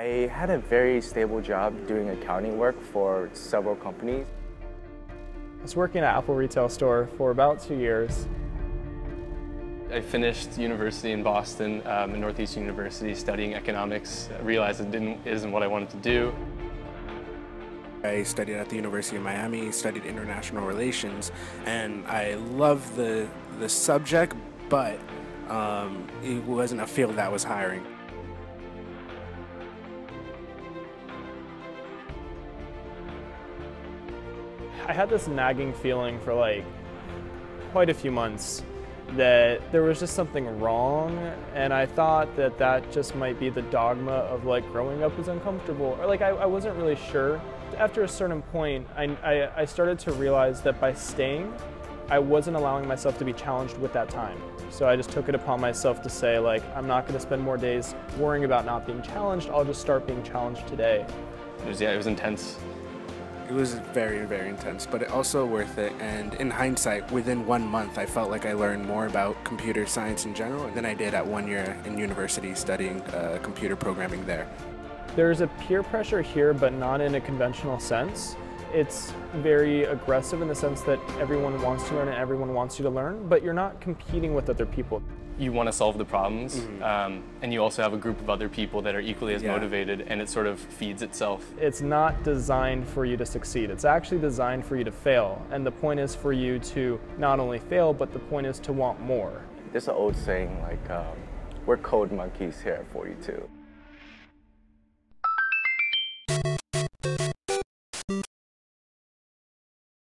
I had a very stable job doing accounting work for several companies. I was working at Apple retail store for about two years. I finished university in Boston, um, at Northeastern University, studying economics. I realized it didn't, isn't what I wanted to do. I studied at the University of Miami, studied international relations, and I love the, the subject, but um, it wasn't a field that was hiring. I had this nagging feeling for like quite a few months that there was just something wrong and I thought that that just might be the dogma of like growing up is uncomfortable or like I, I wasn't really sure. After a certain point I, I, I started to realize that by staying I wasn't allowing myself to be challenged with that time. So I just took it upon myself to say like I'm not going to spend more days worrying about not being challenged, I'll just start being challenged today. It was, yeah, it was intense. It was very, very intense, but it also worth it. And in hindsight, within one month, I felt like I learned more about computer science in general than I did at one year in university studying uh, computer programming there. There's a peer pressure here, but not in a conventional sense. It's very aggressive in the sense that everyone wants to learn and everyone wants you to learn, but you're not competing with other people. You want to solve the problems, mm -hmm. um, and you also have a group of other people that are equally as yeah. motivated, and it sort of feeds itself. It's not designed for you to succeed. It's actually designed for you to fail, and the point is for you to not only fail, but the point is to want more. There's an old saying like, um, we're code monkeys here at 42.